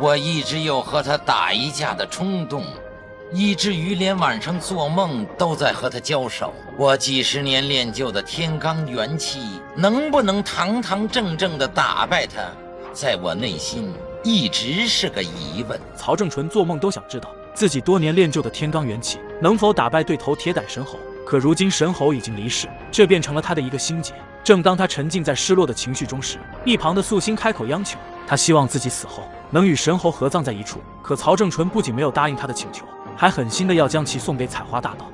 我一直有和他打一架的冲动，以至于连晚上做梦都在和他交手。我几十年练就的天罡元气，能不能堂堂正正的打败他，在我内心一直是个疑问。曹正淳做梦都想知道自己多年练就的天罡元气能否打败对头铁胆神猴。可如今神猴已经离世，这变成了他的一个心结。正当他沉浸在失落的情绪中时，一旁的素心开口央求，他希望自己死后能与神猴合葬在一处。可曹正淳不仅没有答应他的请求，还狠心的要将其送给采花大盗。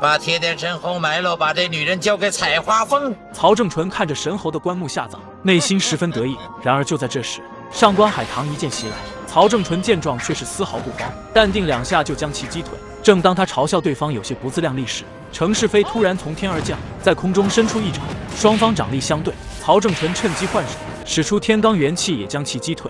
把铁胆神猴埋了，把这女人交给采花峰。曹正淳看着神猴的棺木下葬，内心十分得意。然而就在这时，上官海棠一剑袭来，曹正淳见状却是丝毫不慌，淡定两下就将其击退。正当他嘲笑对方有些不自量力时，程世飞突然从天而降，在空中伸出一掌，双方掌力相对。曹正淳趁机换手，使出天罡元气，也将其击退。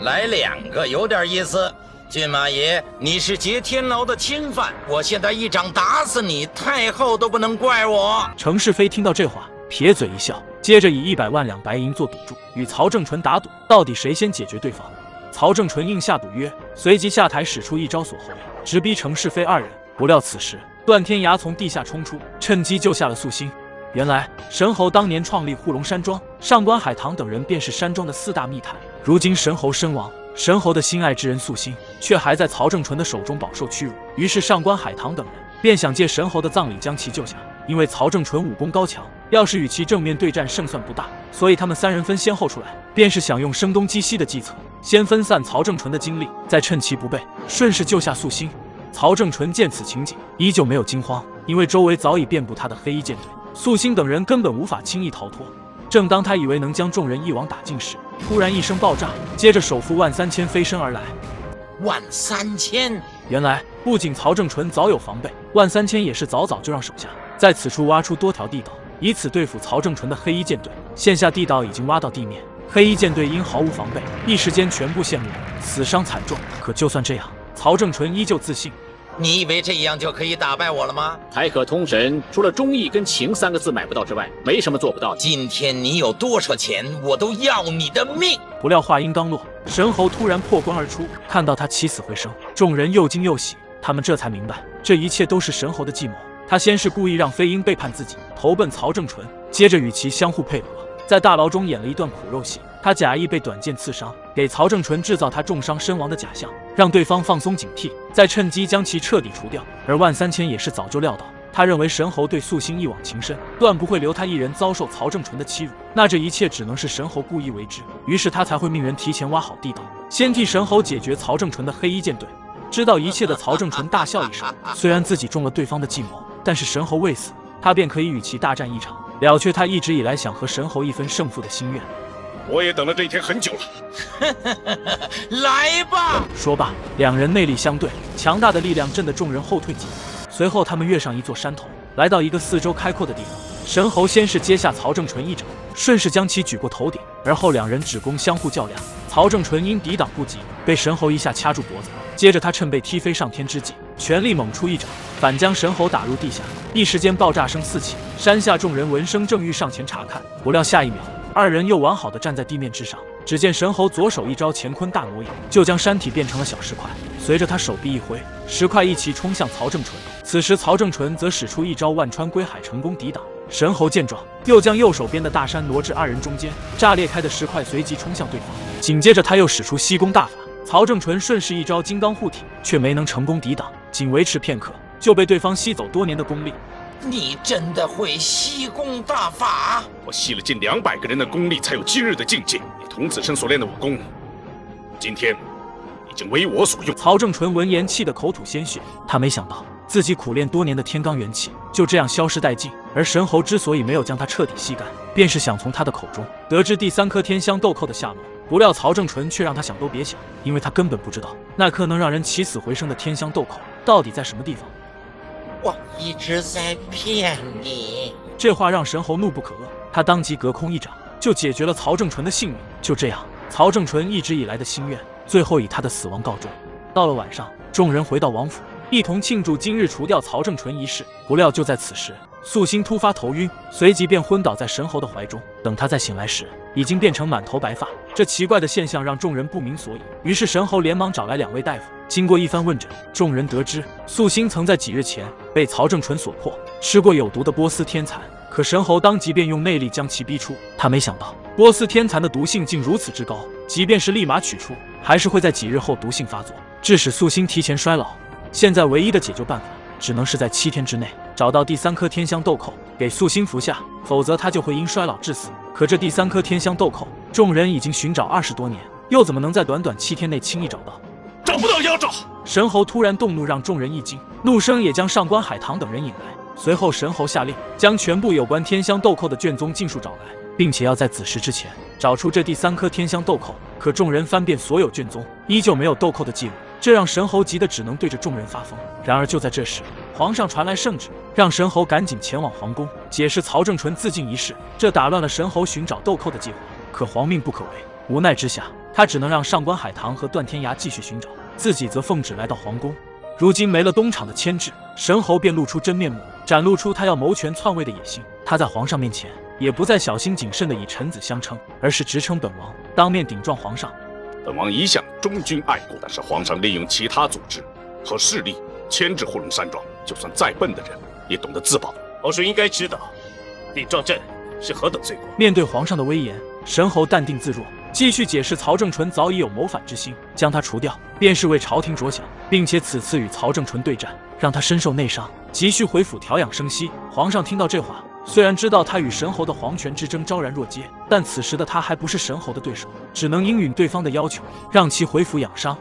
来两个，有点意思。骏马爷，你是劫天牢的钦犯，我现在一掌打死你，太后都不能怪我。程世飞听到这话，撇嘴一笑，接着以一百万两白银做赌注，与曹正淳打赌，到底谁先解决对方。曹正淳应下赌约，随即下台使出一招锁喉，直逼程世飞二人。不料此时。段天涯从地下冲出，趁机救下了素心。原来神猴当年创立护龙山庄，上官海棠等人便是山庄的四大密探。如今神猴身亡，神猴的心爱之人素心却还在曹正淳的手中饱受屈辱。于是上官海棠等人便想借神猴的葬礼将其救下。因为曹正淳武功高强，要是与其正面对战胜算不大，所以他们三人分先后出来，便是想用声东击西的计策，先分散曹正淳的精力，再趁其不备，顺势救下素心。曹正淳见此情景，依旧没有惊慌，因为周围早已遍布他的黑衣舰队，素心等人根本无法轻易逃脱。正当他以为能将众人一网打尽时，突然一声爆炸，接着首富万三千飞身而来。万三千！原来不仅曹正淳早有防备，万三千也是早早就让手下在此处挖出多条地道，以此对付曹正淳的黑衣舰队。现下地道已经挖到地面，黑衣舰队因毫无防备，一时间全部陷落，死伤惨重。可就算这样，曹正淳依旧自信。你以为这样就可以打败我了吗？台可通神，除了忠义跟情三个字买不到之外，没什么做不到的。今天你有多少钱，我都要你的命！不料话音刚落，神猴突然破关而出，看到他起死回生，众人又惊又喜。他们这才明白，这一切都是神猴的计谋。他先是故意让飞鹰背叛自己，投奔曹正淳，接着与其相互配合，在大牢中演了一段苦肉戏。他假意被短剑刺伤，给曹正纯制造他重伤身亡的假象，让对方放松警惕，再趁机将其彻底除掉。而万三千也是早就料到，他认为神猴对素心一往情深，断不会留他一人遭受曹正纯的欺辱。那这一切只能是神猴故意为之，于是他才会命人提前挖好地道，先替神猴解决曹正纯的黑衣舰队。知道一切的曹正纯大笑一声，虽然自己中了对方的计谋，但是神猴未死，他便可以与其大战一场，了却他一直以来想和神猴一分胜负的心愿。我也等了这一天很久了，来吧！说罢，两人内力相对，强大的力量震得众人后退几步。随后，他们跃上一座山头，来到一个四周开阔的地方。神猴先是接下曹正淳一掌，顺势将其举过头顶，而后两人指攻相互较量。曹正淳因抵挡不及，被神猴一下掐住脖子。接着，他趁被踢飞上天之际，全力猛出一掌，反将神猴打入地下。一时间，爆炸声四起。山下众人闻声正欲上前查看，不料下一秒。二人又完好的站在地面之上，只见神猴左手一招乾坤大挪移，就将山体变成了小石块。随着他手臂一挥，石块一齐冲向曹正淳。此时曹正淳则使出一招万川归海，成功抵挡。神猴见状，又将右手边的大山挪至二人中间，炸裂开的石块随即冲向对方。紧接着他又使出吸功大法，曹正淳顺势一招金刚护体，却没能成功抵挡，仅维持片刻，就被对方吸走多年的功力。你真的会吸功大法？我吸了近两百个人的功力，才有今日的境界。你童子身所练的武功，今天已经为我所用。曹正淳闻言气得口吐鲜血，他没想到自己苦练多年的天罡元气就这样消失殆尽。而神猴之所以没有将他彻底吸干，便是想从他的口中得知第三颗天香豆蔻的下落。不料曹正淳却让他想都别想，因为他根本不知道那颗能让人起死回生的天香豆蔻到底在什么地方。我一直在骗你，这话让神猴怒不可遏，他当即隔空一掌就解决了曹正淳的性命。就这样，曹正淳一直以来的心愿，最后以他的死亡告终。到了晚上，众人回到王府，一同庆祝今日除掉曹正淳一事。不料就在此时，素心突发头晕，随即便昏倒在神猴的怀中。等他再醒来时，已经变成满头白发。这奇怪的现象让众人不明所以。于是神猴连忙找来两位大夫，经过一番问诊，众人得知素心曾在几日前被曹正淳所迫吃过有毒的波斯天蚕。可神猴当即便用内力将其逼出。他没想到波斯天蚕的毒性竟如此之高，即便是立马取出，还是会在几日后毒性发作，致使素心提前衰老。现在唯一的解救办法，只能是在七天之内找到第三颗天香豆蔻，给素心服下，否则他就会因衰老致死。可这第三颗天香豆蔻，众人已经寻找二十多年，又怎么能在短短七天内轻易找到？找不到要找！神猴突然动怒，让众人一惊，怒声也将上官海棠等人引来。随后，神猴下令将全部有关天香豆蔻的卷宗尽数找来，并且要在子时之前找出这第三颗天香豆蔻。可众人翻遍所有卷宗，依旧没有豆蔻的记录，这让神猴急得只能对着众人发疯。然而就在这时，皇上传来圣旨，让神侯赶紧前往皇宫解释曹正淳自尽一事，这打乱了神侯寻找豆蔻的计划。可皇命不可违，无奈之下，他只能让上官海棠和段天涯继续寻找，自己则奉旨来到皇宫。如今没了东厂的牵制，神侯便露出真面目。展露出他要谋权篡位的野心。他在皇上面前也不再小心谨慎的以臣子相称，而是直称本王，当面顶撞皇上。本王一向忠君爱国，但是皇上利用其他组织和势力牵制护龙山庄，就算再笨的人也懂得自保。皇叔应该知道，顶撞朕是何等罪过。面对皇上的威严，神侯淡定自若，继续解释：曹正淳早已有谋反之心，将他除掉便是为朝廷着想，并且此次与曹正淳对战，让他身受内伤。急需回府调养生息。皇上听到这话，虽然知道他与神侯的皇权之争昭然若揭，但此时的他还不是神侯的对手，只能应允对方的要求，让其回府养伤。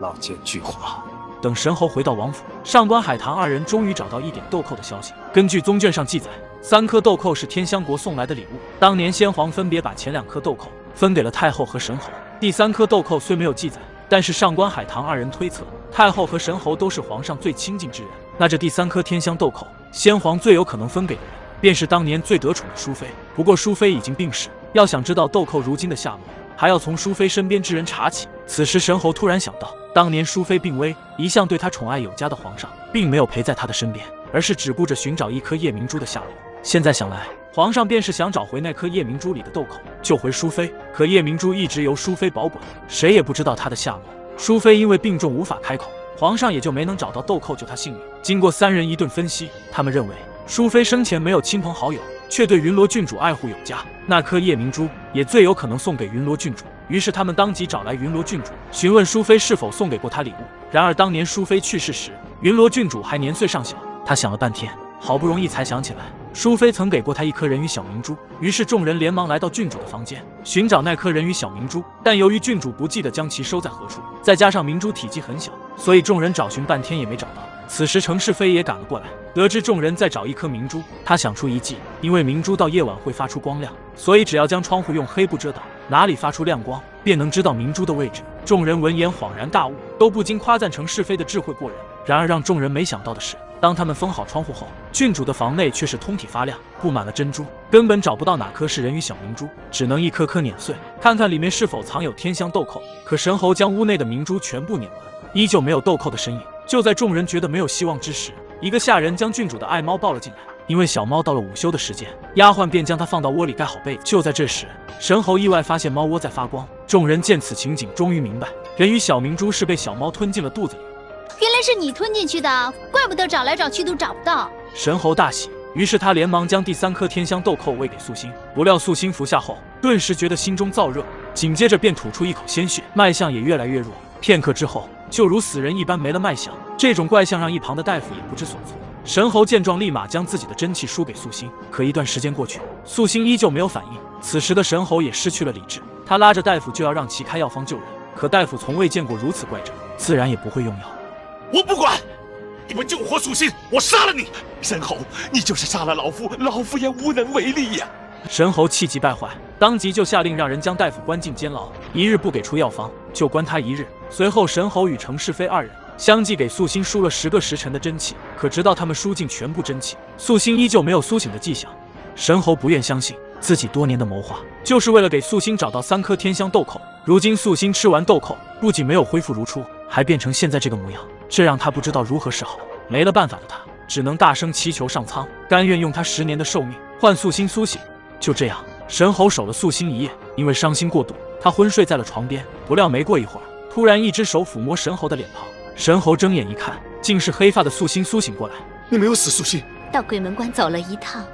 老奸巨猾！等神猴回到王府，上官海棠二人终于找到一点豆蔻的消息。根据宗卷上记载，三颗豆蔻是天香国送来的礼物。当年先皇分别把前两颗豆蔻分给了太后和神猴，第三颗豆蔻虽没有记载，但是上官海棠二人推测，太后和神猴都是皇上最亲近之人。那这第三颗天香豆蔻，先皇最有可能分给的人，便是当年最得宠的淑妃。不过淑妃已经病逝，要想知道豆蔻如今的下落，还要从淑妃身边之人查起。此时神猴突然想到，当年淑妃病危，一向对她宠爱有加的皇上，并没有陪在她的身边，而是只顾着寻找一颗夜明珠的下落。现在想来，皇上便是想找回那颗夜明珠里的豆蔻，救回淑妃。可夜明珠一直由淑妃保管，谁也不知道她的下落。淑妃因为病重无法开口。皇上也就没能找到豆蔻救她性命。经过三人一顿分析，他们认为淑妃生前没有亲朋好友，却对云罗郡主爱护有加，那颗夜明珠也最有可能送给云罗郡主。于是他们当即找来云罗郡主，询问淑妃是否送给过她礼物。然而当年淑妃去世时，云罗郡主还年岁尚小。他想了半天，好不容易才想起来。淑妃曾给过他一颗人鱼小明珠，于是众人连忙来到郡主的房间寻找那颗人鱼小明珠，但由于郡主不记得将其收在何处，再加上明珠体积很小，所以众人找寻半天也没找到。此时程世飞也赶了过来，得知众人在找一颗明珠，他想出一计，因为明珠到夜晚会发出光亮，所以只要将窗户用黑布遮挡，哪里发出亮光，便能知道明珠的位置。众人闻言恍然大悟，都不禁夸赞程世飞的智慧过人。然而让众人没想到的是。当他们封好窗户后，郡主的房内却是通体发亮，布满了珍珠，根本找不到哪颗是人鱼小明珠，只能一颗颗碾碎，看看里面是否藏有天香豆蔻。可神猴将屋内的明珠全部碾完，依旧没有豆蔻的身影。就在众人觉得没有希望之时，一个下人将郡主的爱猫抱了进来。因为小猫到了午休的时间，丫鬟便将它放到窝里盖好被子。就在这时，神猴意外发现猫窝在发光。众人见此情景，终于明白，人鱼小明珠是被小猫吞进了肚子里。原来是你吞进去的，怪不得找来找去都找不到。神猴大喜，于是他连忙将第三颗天香豆蔻喂给素心。不料素心服下后，顿时觉得心中燥热，紧接着便吐出一口鲜血，脉象也越来越弱。片刻之后，就如死人一般没了脉象。这种怪象让一旁的大夫也不知所措。神猴见状，立马将自己的真气输给素心。可一段时间过去，素心依旧没有反应。此时的神猴也失去了理智，他拉着大夫就要让其开药方救人。可大夫从未见过如此怪症，自然也不会用药。我不管，你们救活素心，我杀了你！神猴，你就是杀了老夫，老夫也无能为力呀！神猴气急败坏，当即就下令让人将大夫关进监牢，一日不给出药方，就关他一日。随后，神猴与程世飞二人相继给素心输了十个时辰的真气，可直到他们输尽全部真气，素心依旧没有苏醒的迹象。神猴不愿相信自己多年的谋划，就是为了给素心找到三颗天香豆蔻。如今素心吃完豆蔻，不仅没有恢复如初，还变成现在这个模样。这让他不知道如何是好。没了办法的他，只能大声祈求上苍，甘愿用他十年的寿命换素心苏醒。就这样，神猴守了素心一夜，因为伤心过度，他昏睡在了床边。不料没过一会儿，突然一只手抚摸神猴的脸庞，神猴睁眼一看，竟是黑发的素心苏醒过来。你没有死，素心，到鬼门关走了一趟，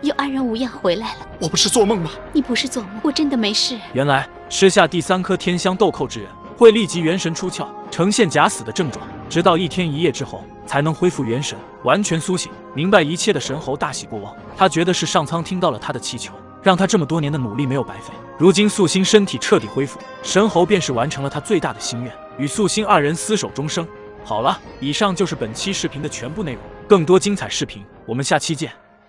又安然无恙回来了。我不是做梦吗？你不是做梦，我真的没事。原来吃下第三颗天香豆蔻之人，会立即元神出窍，呈现假死的症状，直到一天一夜之后才能恢复元神，完全苏醒。明白一切的神猴大喜过望，他觉得是上苍听到了他的祈求，让他这么多年的努力没有白费。如今素心身体彻底恢复，神猴便是完成了他最大的心愿，与素心二人厮守终生。好了，以上就是本期视频的全部内容，更多精彩视频，我们下期见。